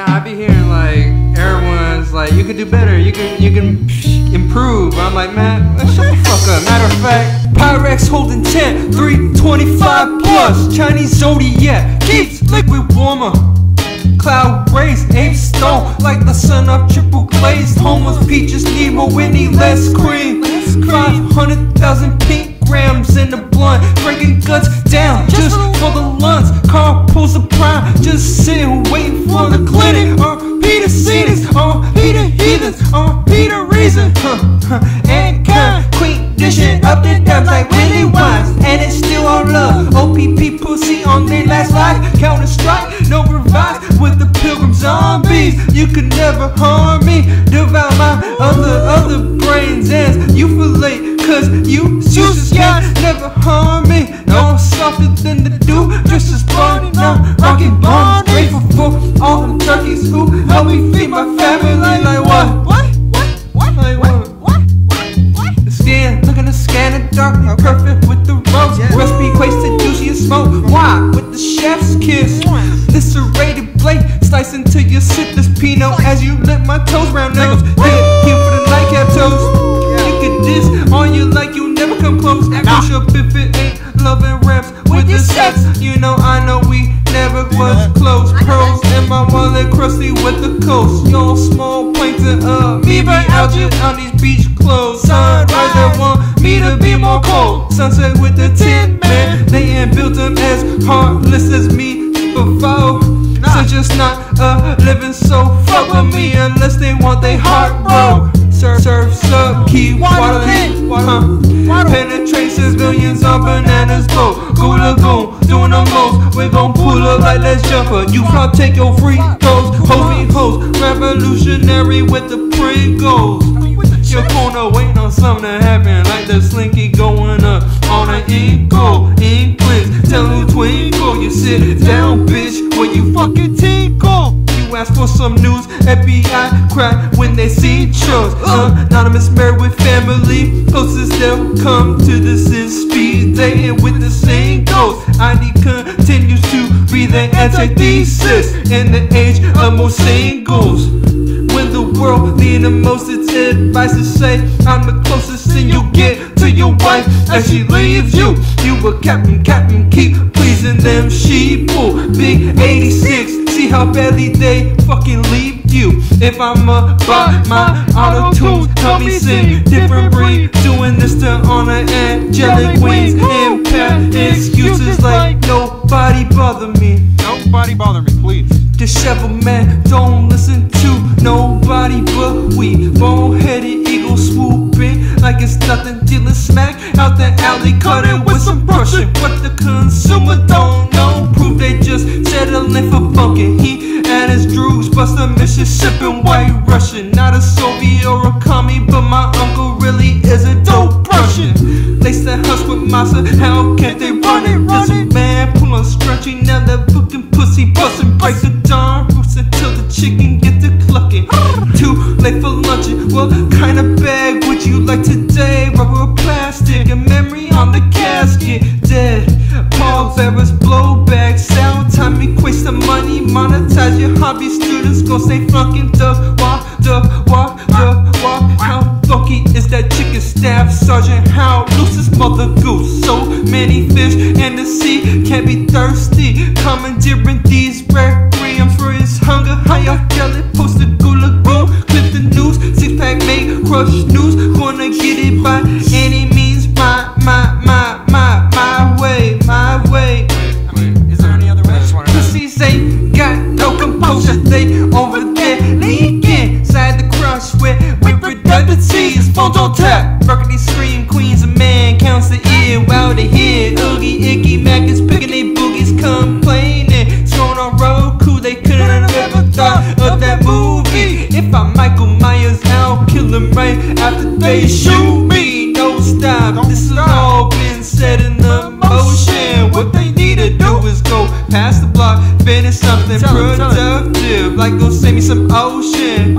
Now I be hearing like everyone's like, you can do better, you can you can improve. I'm like, man, shut the fuck up. Matter of fact, Pyrex holding 10, 325 plus. Chinese Zodiac keeps liquid warmer. Cloud rays, ape stone like the son of triple glazed. Homeless peaches need more Whitney, less cream. 500,000 pink grams in the blunt, breaking guts down just for the lungs. Just sitting waiting for the clinic. Uh, or Peter Cetus, or uh, Peter Heathens, uh, or Peter Reason. Huh, huh. And kind, queen dishing up the dubs like Willie Wines, and it's still on love. OPP pussy on their last life, Counter Strike, no revives with the pilgrim zombies. You could never harm me, devour my other other brains as you fillet. Cause you useless guys never harm me. No softer than the dew, just as perfect with the rose. Recipe equates to juicy and smoke. Why? With the chef's kiss. This serrated blade, slice into your sip this pinot as you lick my toes round nose. Hit you for the nightcap toes. You can diss all you Sunset with the tin man, they ain't built them as heartless as me before. So just not a living so fuck with me unless they want their heart broke. Surf, surfs up, keep water in, huh? Penetrate millions on bananas boat. Go lagoon, doing the most. We gon' pull up like let's jump. You flop, take your free throws. Hold me host, revolutionary with the Pringles. Your corner waiting on something to happen, like the slinky going up on an eagle. Inklings, tell who twinkle. You sit down, bitch, when you fucking tinkle. You ask for some news, FBI cry when they see shows. Anonymous married with family, closest they'll come to this is speed dating with the same ghost. ID continues to be the antithesis in the age of more singles. When the world need the most, it's advice to say I'm the closest thing you get to your wife as she leaves you. You a captain, captain, keep pleasing them sheeple. Big 86, see how badly they fucking leave you. If I'm a buy my auto tunes, help me sing different breed. Doing this to honor angelic wings. Impact excuses like nobody bother me. Nobody bother me, please. Disheveled man, don't listen to nobody but we. Bone-headed eagle swooping like it's nothing, dealing smack out the alley, cut it with some brushing. What the consumer don't know, prove they just settling for bunking. He and his droogs bust a Mississippi white Russian, not a Soviet or a commie, but my uncle really is a dope Russian. Lace that husk with massa, many fish in the sea can't be thirsty. Commandeering these requiems for his hunger. How y'all yell it? Post the gula goo, clip the news, six pack make crush news. Gonna get it by any means, my, my, my, my, my way, my way. I mean, is there any other way? I just wanna know. Pussies ain't got no composure. They over there leaking. Side the crush with with redundancies. Phones on tap. Burgundy scream. Queens of man counts the while hear. Oogie icky maggots picking they boogies complaining. Thrown on Roku. They couldn't have ever thought of that movie. If I'm Michael Myers, I'll kill him right after they shoot me. No stop. This has all been set in the motion. What they need to do is go past the block, finish something Tell 'em, tell 'em. productive. Like go save me some ocean.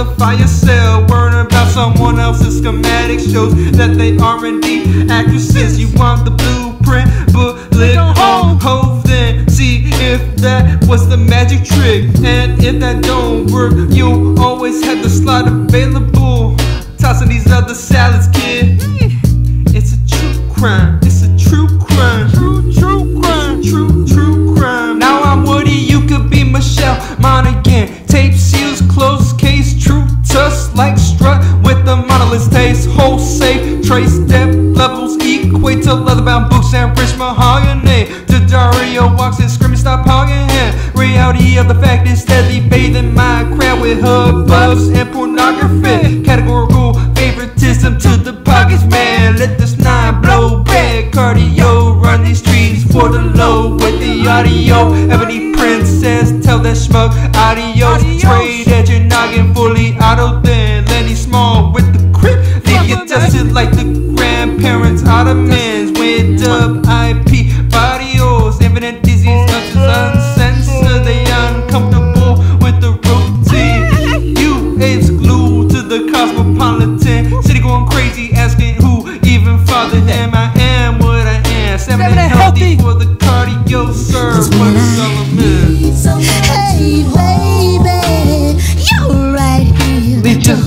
The fire cell. Worrying about someone else's schematic shows that they are indeed actresses. You want the blueprint, but lick home, hove then. See if that was the magic trick. And if that don't work, you always have the slide available. To leather-bound boots and rich mahogany. To Dario walks and screaming, stop hogging him. Reality of the fact is steadily bathing my crowd with hubbubs and pornography. Categorical favoritism to the pockets, man. Let this nine blow back. Cardio run these streets for the low with the audio. Ebony princess, tell that schmuck adios. Trade at your noggin, fully auto. Then Lennie Small with the crib. Leave you dusted like the grandparents, ottomans. With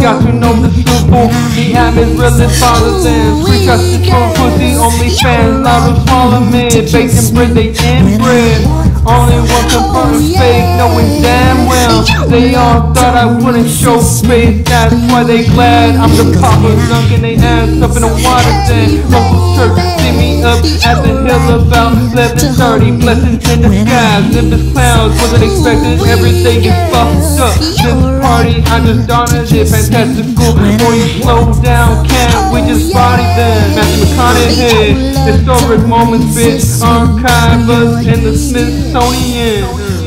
got to know the simple. The app is really farther than free custody for pussy. Only fans, loud as parliament. Bacon bread, they inbred. Only one confirm fake, knowing damn well They all thought I wouldn't show face That's why they glad I'm the papa Dunking they ass up in the water then Local church see me up at the hill about 1130 Blessings in the skies, nimbus clouds Wasn't expecting everything is fucked up party, I just darned it Fantastical, before you slow down Can't we just body them Matthew McConaughey Historic moments, bitch. Archive us in the Smithsonian